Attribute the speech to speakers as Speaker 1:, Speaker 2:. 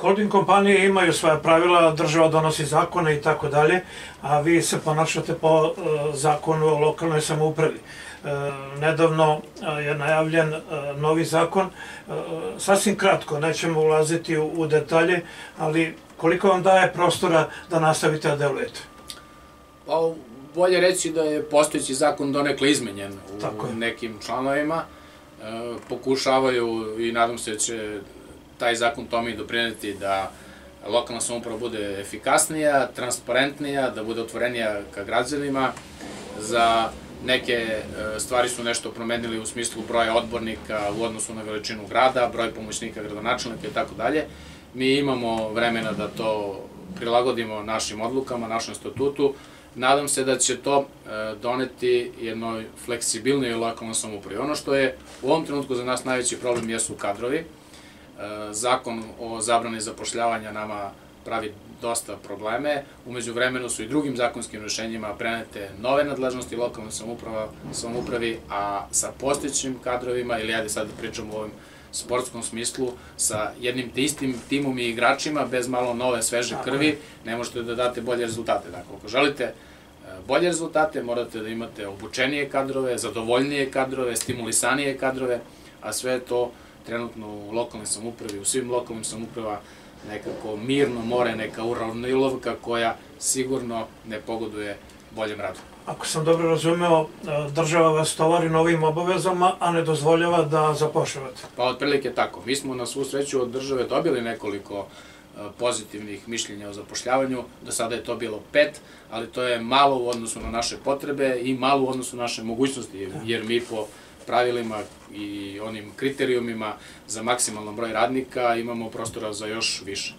Speaker 1: holding kompanije imaju svoje pravila, država donosi zakone i tako dalje, a vi se ponašate po e, zakonu o lokalnoj samoupravi. E, nedavno je najavljen novi zakon, sasvim kratko, nećemo ulaziti u detalje, ali koliko vam daje prostora da nastavite da delujete?
Speaker 2: Pa, bolje reći da je postojeći zakon donekle izmenjen u nekim članovima, pokušavaju i nadam se da će taj zakon tome i doprineti da lokalna samoprava bude efikasnija, transparentnija, da bude otvorenija ka građanima. Za neke e, stvari su nešto promenili u smislu broja odbornika u odnosu na veličinu grada, broj pomoćnika gradonačelnika i tako dalje. Mi imamo vremena da to prilagodimo našim odlukama, našem statutu. Nadam se da će to e, doneti jednoj fleksibilnoj lokalnoj samopravi. Ono što je u ovom trenutku za nas najveći problem jesu kadrovi zakon o zabrani zapošljavanja nama pravi dosta probleme. Umeđu vremenu su i drugim zakonskim rešenjima prenete nove nadležnosti lokalne samouprava, samoupravi, a sa postojećim kadrovima, ili ajde sad da pričam u ovom sportskom smislu, sa jednim te istim timom i igračima, bez malo nove, sveže krvi, ne možete da date bolje rezultate. Dakle, ako želite e, bolje rezultate, morate da imate obučenije kadrove, zadovoljnije kadrove, stimulisanije kadrove, a sve to trenutno u lokalnoj samupravi, u svim lokalnim samuprava nekako mirno more, neka uravnilovka koja sigurno ne pogoduje boljem radu.
Speaker 1: Ako sam dobro razumeo, e, država vas tovari novim obavezama, a ne dozvoljava da zapošljavate.
Speaker 2: Pa otprilike tako. Mi smo na svu sreću od države dobili nekoliko e, pozitivnih mišljenja o zapošljavanju. Do sada je to bilo pet, ali to je malo u odnosu na naše potrebe i malo u odnosu na naše mogućnosti, jer mi po pravilima i onim kriterijumima za maksimalan broj radnika imamo prostora za još više.